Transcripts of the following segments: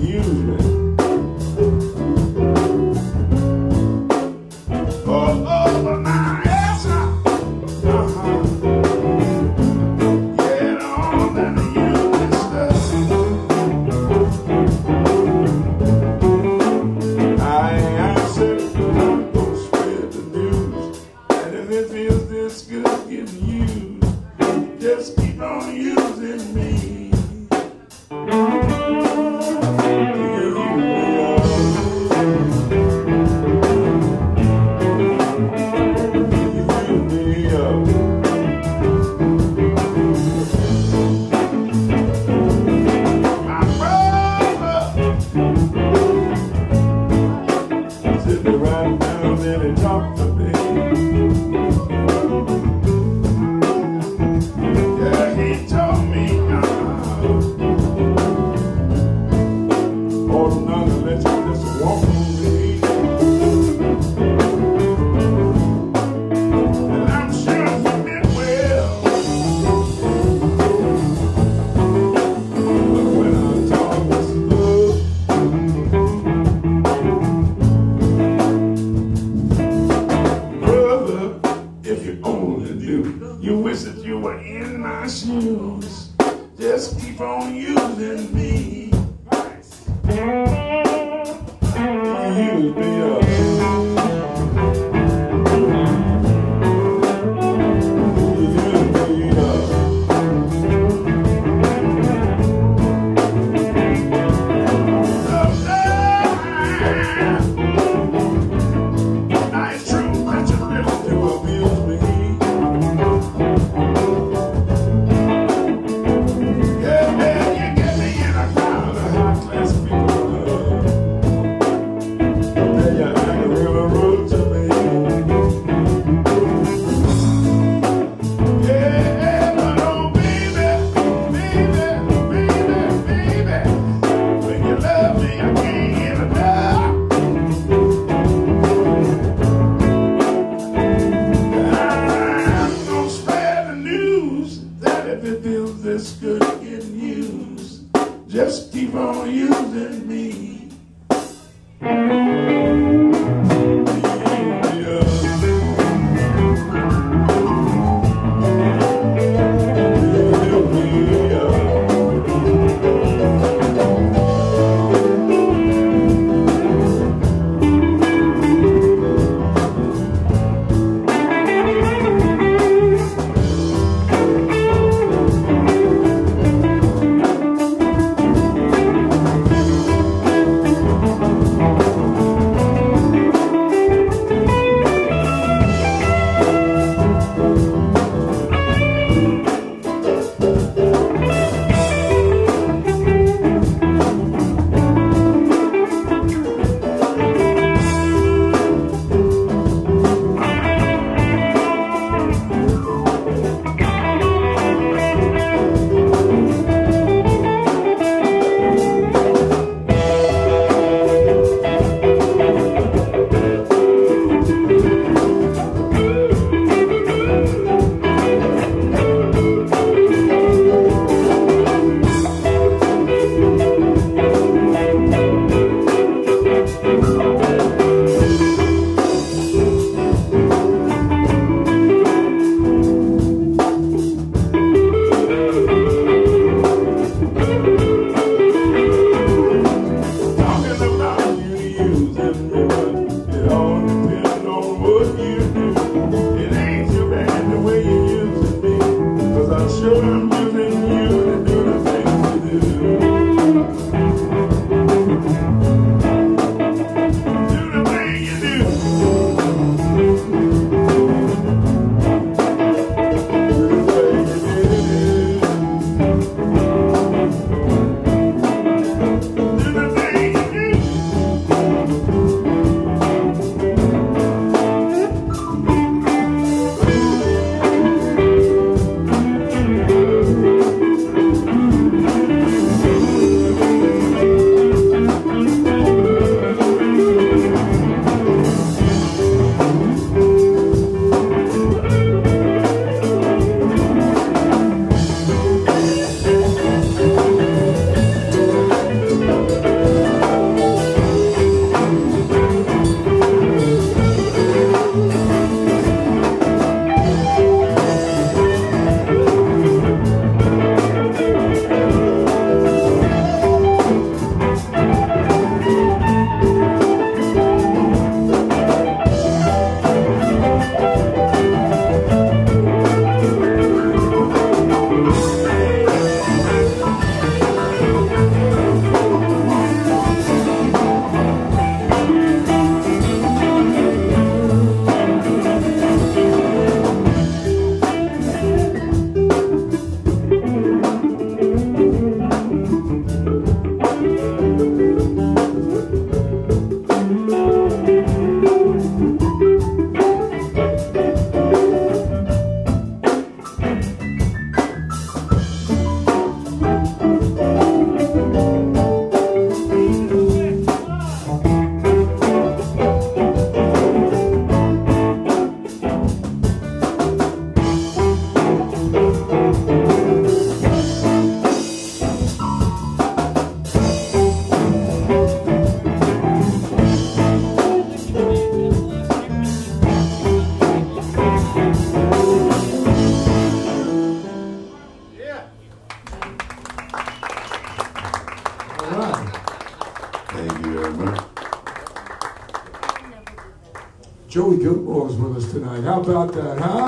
Just keep huh?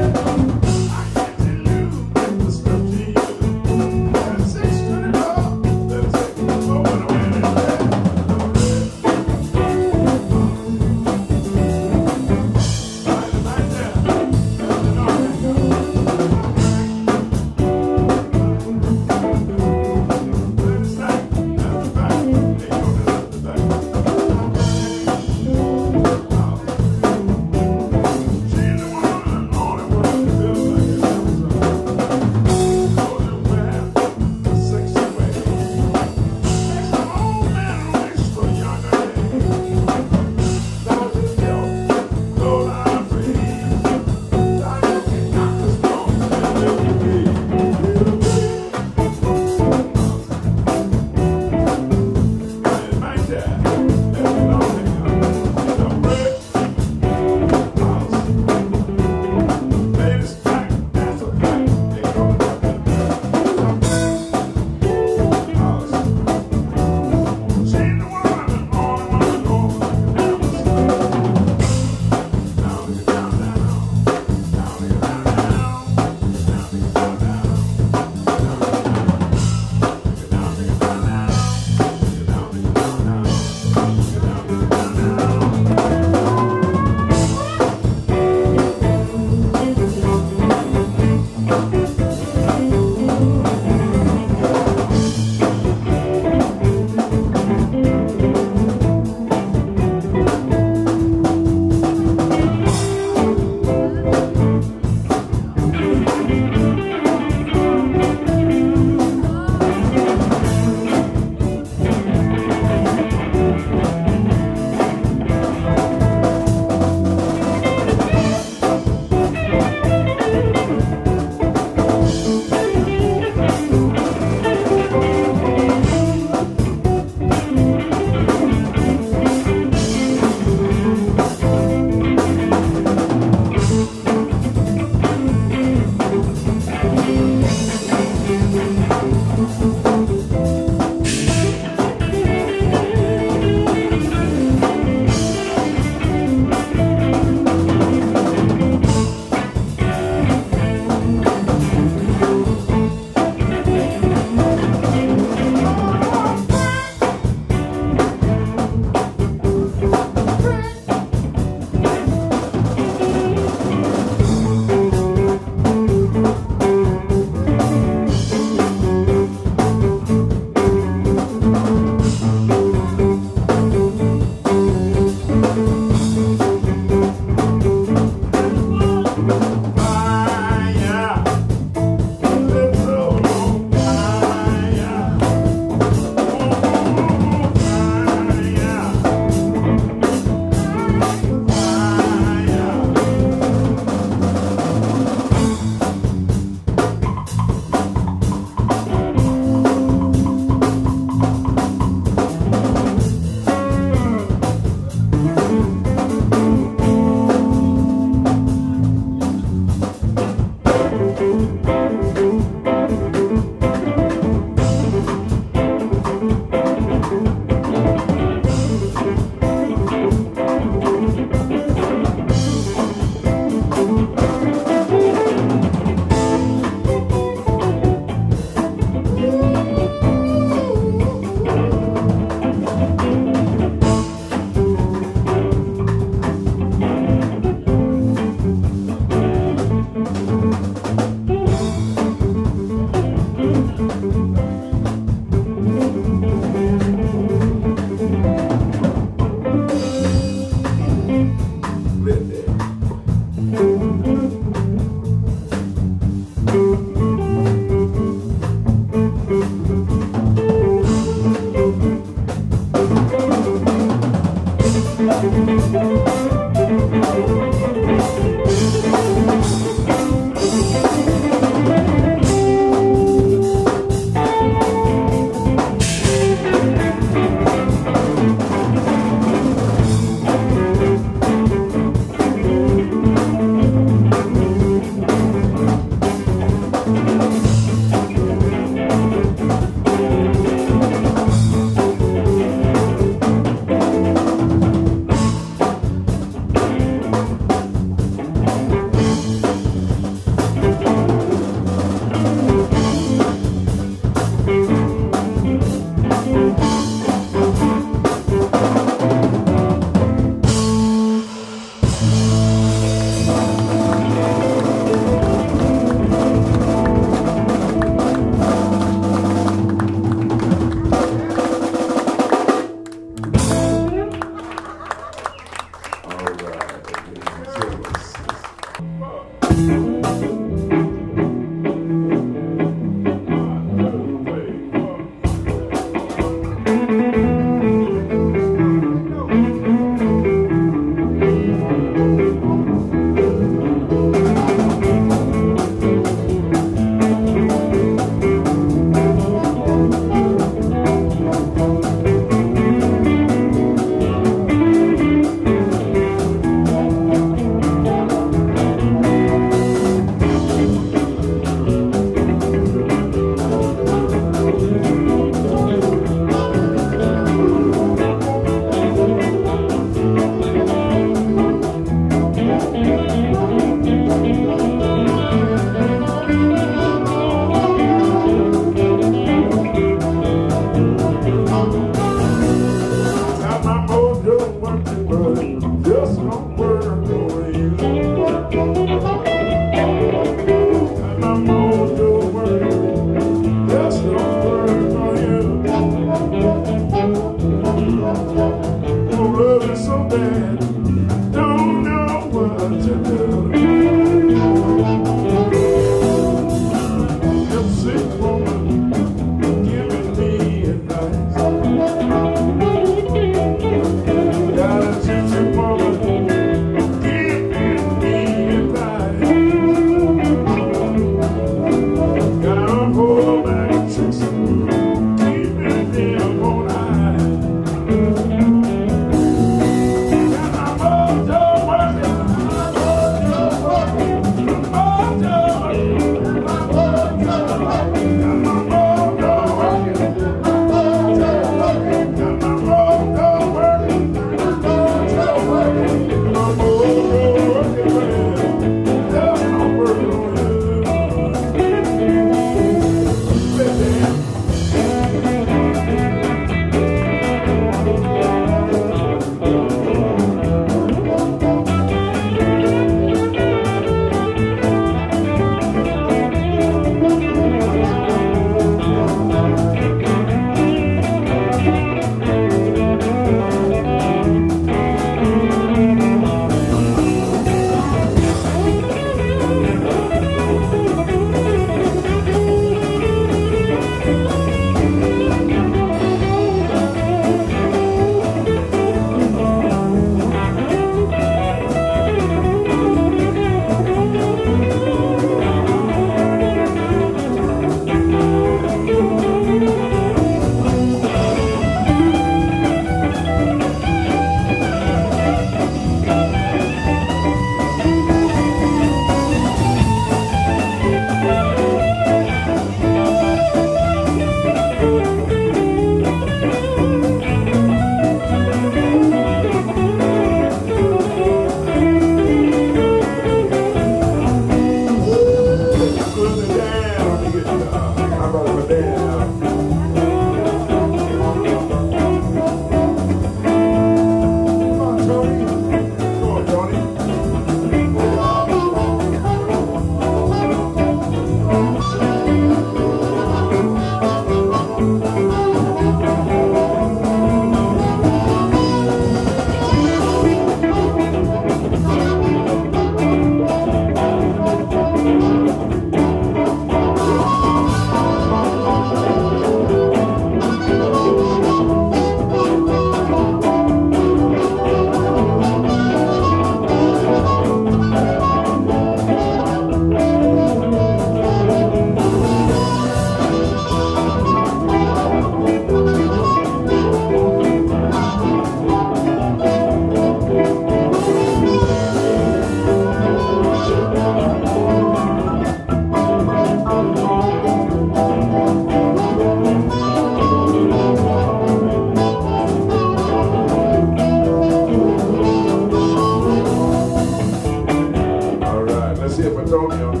Romeo.